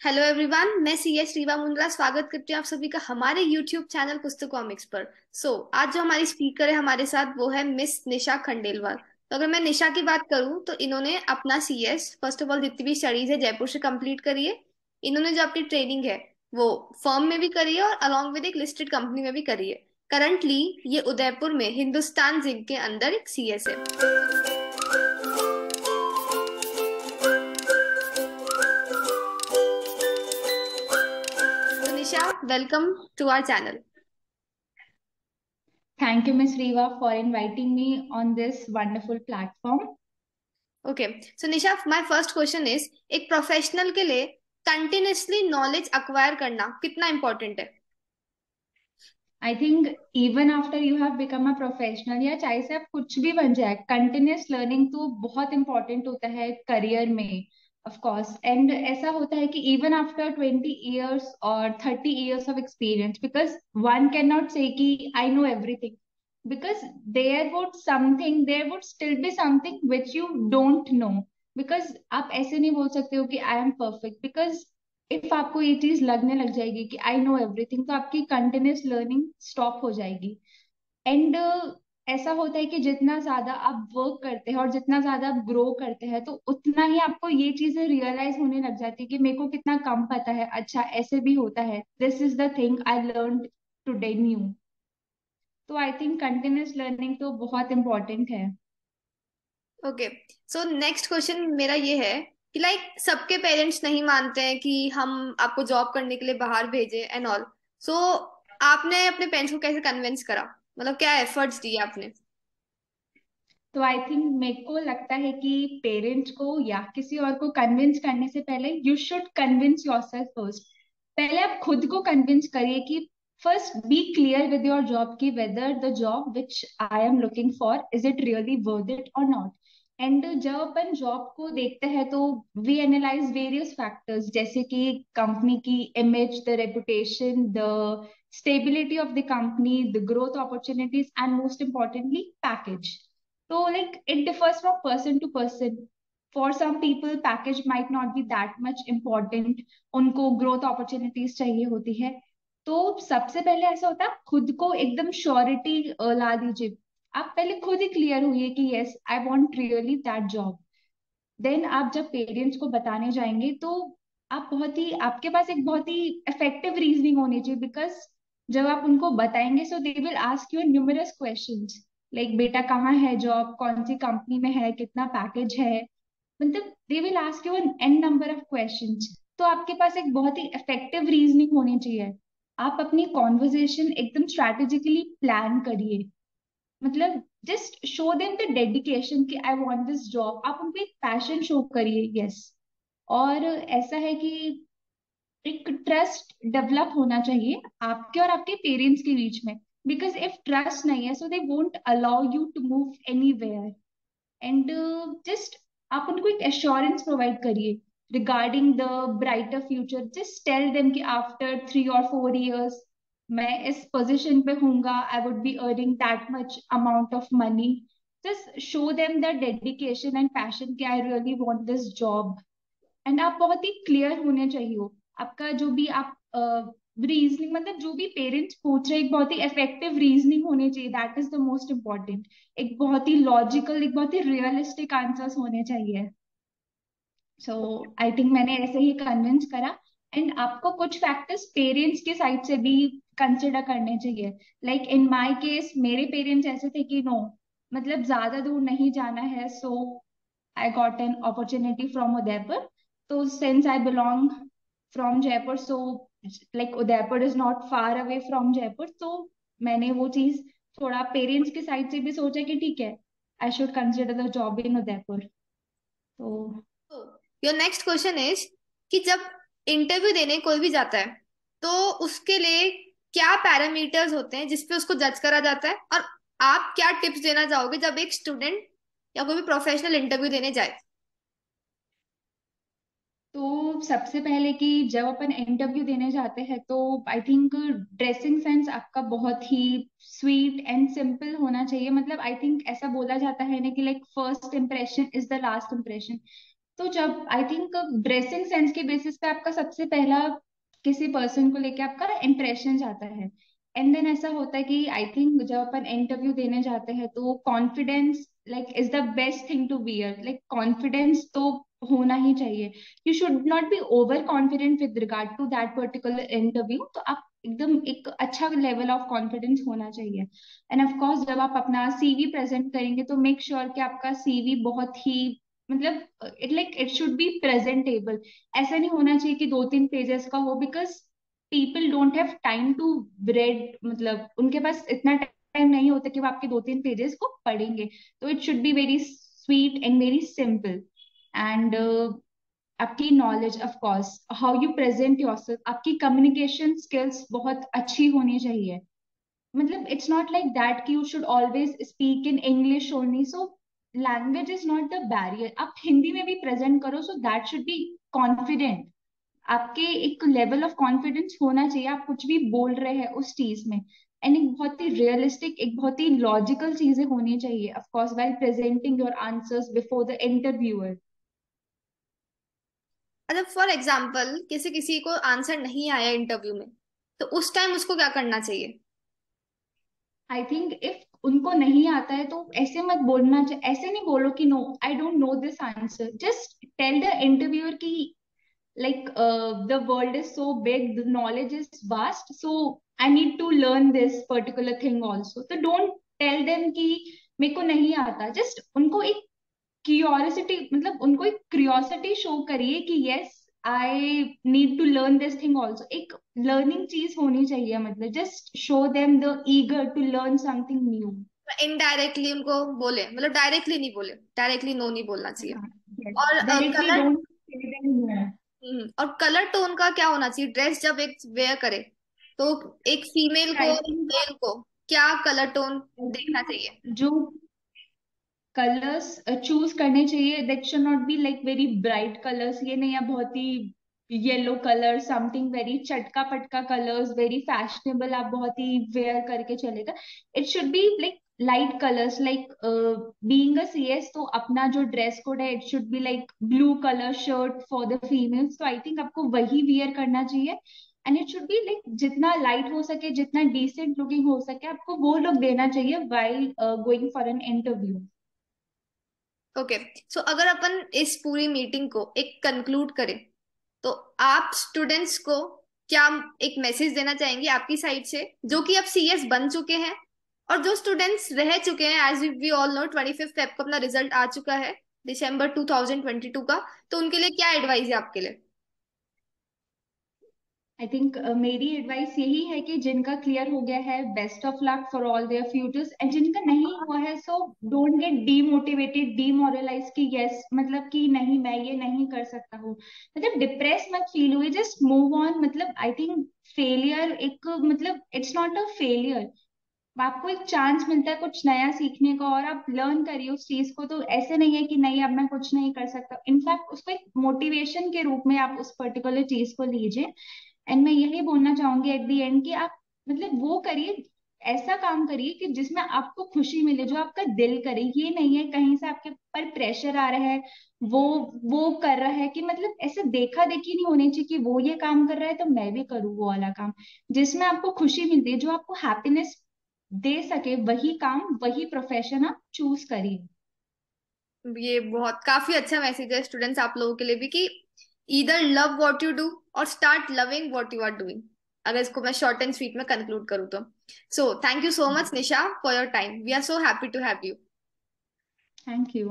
Hello everyone मैं C S Rewa Mundra स्वागत करती हूँ आप सभी का हमारे यूट्यूब चैनल पुस्तक कॉमिक्स पर। सो so, आज जो हमारी स्पीकर है हमारे साथ वो है मिस निशा खंडेलवाल तो अगर मैं निशा की बात करूँ तो इन्होंने अपना C S first of all जितनी भी स्टडीज़ है जयपुर से कंप्लीट करी है। इन्होंने जो अपनी ट्रेनिंग है वो फर्म में भी करी है और अलॉन्ग विद एक लिस्टेड कंपनी में भी करी है। करंटली ये उदयपुर में हिंदुस्तान जिंक के अंदर एक सी एस है। Welcome to our channel. Thank you, Ms. Riva, for inviting me on this wonderful platform. Okay, so Nisha, my first question is, एक professional के लिए continuously knowledge acquire करना कितना important है? I think even after you have become a professional या चाहे से आप कुछ भी बन जाए continuous learning तो बहुत important होता है career में of course and ऐसा होता है कि even after 20 years or 30 years of experience because one cannot say कि I know everything because there would something there would still be something which you don't know because आप ऐसे नहीं बोल सकते हो कि I am perfect because if आपको ये चीज़ लगने लग जाएगी कि I know everything तो आपकी continuous learning stop हो जाएगी and uh, ऐसा होता है कि जितना ज़्यादा आप वर्क करते हैं और जितना ज़्यादा आप ग्रो करते हैं तो उतना ही आपको ये चीज़ें रियलाइज़ होने लग जाती है कि मेरे को कितना कम पता है। अच्छा ऐसे भी होता है। This is the thing I learn today new तो आई थिंक कंटिन्यूस लर्निंग तो बहुत इम्पोर्टेंट है। ओके सो नेक्स्ट क्वेश्चन मेरा ये है कि लाइक like, सबके पेरेंट्स नहीं मानते हैं कि हम आपको जॉब करने के लिए बाहर भेजे एंड ऑल सो आपने अपने पेरेंट्स को कैसे कन्विंस करा? मतलब क्या एफर्ट्स दिए आपने? तो आई थिंक मेरे को लगता है कि पेरेंट्स को या किसी और को कन्विंस करने से पहले you should convince yourself first पहले आप खुद को कन्विंस करिए कि first be clear with your job की whether the job which I am looking for is it really worth it और नॉट एंड जब अपन जॉब को देखते हैं तो वी एनालाइज वेरियस फैक्टर्स जैसे कि कंपनी की image the reputation the stability of the company, the growth opportunities, and most importantly, package. So, like, it differs from person to person. For some people, package might not be that much important. उनको growth opportunities चाहिए होती है तो सबसे पहले ऐसा होता है खुद को एकदम श्योरिटी ला दीजिए आप पहले खुद ही क्लियर हुई कि yes I want really that job then आप जब पेरेंट्स को बताने जाएँगे तो आप बहुत ही आपके पास एक बहुत ही इफ़ेक्टिव रीजनिंग होनी चाहिए बिकॉज़ जब आप उनको बताएँगे so they will ask you numerous question like बेटा कहाँ है जॉब कौन सी कंपनी में है? कितना पैकेज है? मतलब they will ask you an number of question तो आपके पास एक बहुत ही इफ़ेक्टिव रीजनिंग होनी चाहिए। आप अपनी कॉन्वर्जेशन एकदम स्ट्रैटेजिकली प्लान करिए। मतलब just show them the dedication कि आई वांट दिस जॉब आप उनको एक पैशन शो करिए यस और ऐसा है कि एक ट्रस्ट डेवलप होना चाहिए आपके और आपके पेरेंट्स के बीच में। बिकॉज़ इफ़ ट्रस्ट नहीं है so they won't allow you to move anywhere and just आप उनको एक एश्योरेंस प्रोवाइड करिए regarding the brighter future just tell them कि आफ्टर थ्री और फोर ईयर्स मैं इस पोजिशन पे हूँगा I would be earning that much amount of money just show them the dedication and passion कि I really want this job and आप बहुत ही clear होने चाहिए आपका जो भी आप रीजनिंग मतलब जो भी पेरेंट्स पूछ रहे एक बहुत ही इफ़ेक्टिव रीजनिंग होने चाहिए that is the most important एक बहुत ही लॉजिकल एक बहुत ही रियलिस्टिक आंसर्स होने चाहिए। सो आई थिंक मैंने ऐसे ही कन्विंस करा। एंड आपको कुछ फैक्टर्स पेरेंट्स के साइड से भी कंसिडर करने चाहिए। लाइक इन माई केस मेरे पेरेंट्स ऐसे थे कि नो मतलब ज़्यादा दूर नहीं जाना है so I got an opportunity from Udaipur तो since I belong from Jaipur so like Udaipur is not far away from Jaipur तो मैंने वो चीज़ थोड़ा पेरेंट्स के साइड से भी सोचा कि ठीक है I should consider the job in Udaipur तो योर नेक्स्ट क्वेश्चन इज़ कि जब इंटरव्यू देने कोई भी जाता है तो उसके लिए क्या पैरामीटर्स होते हैं जिसपे उसको जज करा जाता है? और आप क्या टिप्स देना चाहोगे जब एक स्टूडेंट या कोई भी प्रोफेशनल इंटरव्यू देने जाए? तो सबसे पहले कि जब अपन इंटरव्यू देने जाते हैं तो आई थिंक ड्रेसिंग सेंस आपका बहुत ही स्वीट एंड सिंपल होना चाहिए। मतलब आई थिंक ऐसा बोला जाता है ना कि like first impression is the last impression तो जब आई थिंक ड्रेसिंग सेंस के बेसिस पे आपका सबसे पहला किसी पर्सन को लेके आपका इम्प्रेशन जाता है। एंड देन ऐसा होता है कि आई थिंक जब अपन इंटरव्यू देने जाते हैं तो confidence like is the best thing to bear like confidence तो होना ही चाहिए। You should not be over confident with regard to that particular interview तो आप एकदम एक अच्छा लेवल ऑफ़ कॉन्फिडेंस होना चाहिए। एंड ऑफ़ कोर्स जब आप अपना सीवी प्रेजेंट करेंगे तो मेक श्योर sure कि आपका सीवी बहुत ही मतलब it like it should be presentable ऐसा नहीं होना चाहिए कि दो तीन पेजेस का हो because people don't have time to read मतलब उनके पास इतना टाइम नहीं होता कि वो आपके दो तीन पेजेस को पढ़ेंगे। तो it should be very sweet and very simple and आपकी knowledge of course how you present yourself आपकी कम्युनिकेशन स्किल्स बहुत अच्छी होनी चाहिए। मतलब इट्स नॉट लाइक दैट कि you should always speak in English only so language is not the barrier आप हिंदी में भी प्रेजेंट करो so that should be confident आपके एक लेवल ऑफ़ कॉन्फिडेंस होना चाहिए, आप कुछ भी बोल रहे हैं उस चीज़ में। एंड एक बहुत ही रियलिस्टिक एक बहुत ही लॉजिकल चीज़ें होनी चाहिए of course while presenting your answers before the interviewer अच्छा फॉर एग्ज़ाम्पल किसी किसी को आंसर नहीं आया इंटरव्यू में तो उस टाइम उसको क्या करना चाहिए? आई थिंक इफ़ उनको नहीं आता है तो ऐसे मत बोलना चाहिए ऐसे नहीं बोलो कि no I don't know this answer just tell the interviewer की like uh, the world is so big the knowledge is vast so i need to learn this particular thing so don't tell them कि मेरे को नहीं आता. Just उनको एक curiosity मतलब उनको एक क्यूरियोसिटी शो करिए कि yes I need to learn this thing also एक लर्निंग चीज़ होनी चाहिए मतलब just show them the eager to learn something new indirectly उनको बोले मतलब डायरेक्टली नहीं बोले डायरेक्टली नो नहीं बोलना चाहिए। हाँ, और कलर हम्म, और कलर टोन का क्या होना चाहिए? ड्रेस जब एक वेयर करे तो एक फीमेल को मेल को क्या कलर टोन देखना चाहिए? जो कलर्स चूज़ करने चाहिए. That should not be like very bright colours ये नहीं है बहुत ही येलो कलर समथिंग वेरी चटका पटका कलर्स वेरी फैशनेबल आप बहुत ही वेयर करके चलेगा. It should be like light colours like being a CS तो अपना जो ड्रेस कोड है it should be like blue colour shirt for the females तो आई थिंक आपको वही वियर करना चाहिए. And it should be like जितना लाइट हो सके, जितना डिसेंट लुकिंग हो सके, आपको वो लुक देना चाहिए while going for an interview okay so अगर अपन इस पूरी मीटिंग को एक कंक्लूड करें तो आप स्टूडेंट्स को क्या एक मैसेज देना चाहेंगे आपकी साइड से, जो कि अब सीएस बन चुके हैं, और जो स्टूडेंट्स रह चुके हैं as we all know twenty fifth को अपना रिज़ल्ट आ चुका है दिसंबर 2022 का तो उनके लिए क्या एडवाइस है आपके लिए? आई थिंक uh, मेरी एडवाइस यही है कि जिनका क्लियर हो गया है best of luck for all their futures and जिनका नहीं हुआ है so don't get demotivated demoralise कि यस मतलब कि नहीं मैं ये नहीं कर सकता हूँ। मतलब डिप्रेस मत फील हुए जस्ट मूव ऑन मतलब आई थिंक फेलियर एक मतलब इट्स नॉट अ फेलियर आपको एक चांस मिलता है कुछ नया सीखने का और आप लर्न करिए उस चीज़ को तो ऐसे नहीं है कि नहीं अब मैं कुछ नहीं कर सकता। इनफैक्ट उसको एक मोटिवेशन के रूप में आप उस पर्टिकुलर चीज़ को लीजिए। एंड मैं यही बोलना चाहूँगी एट दी एंड कि आप मतलब वो करिए, ऐसा काम करिए कि जिसमें आपको खुशी मिले, जो आपका दिल करे। ये नहीं है कहीं से आपके पर प्रेशर आ रहा है, वो वो कर रहा है कि मतलब ऐसे देखा देखी नहीं होनी चाहिए कि वो ये काम कर रहा है तो मैं भी करूँ वो वाला काम। जिसमें आपको खुशी मिलती है, जो आपको हैप्पीनेस दे सके, वही काम, वही प्रोफेशन आप चूज़ करिए। ये बहुत, काफ़ी अच्छा मैसेज है स्टूडेंट्स आप लोगों के लिए भी कि either love what you do और start loving what you are doing अगर इसको मैं शॉर्ट एंड स्वीट में कंक्लूड करूँ तो। So thank you so much Nisha for your time we are so happy to have you thank you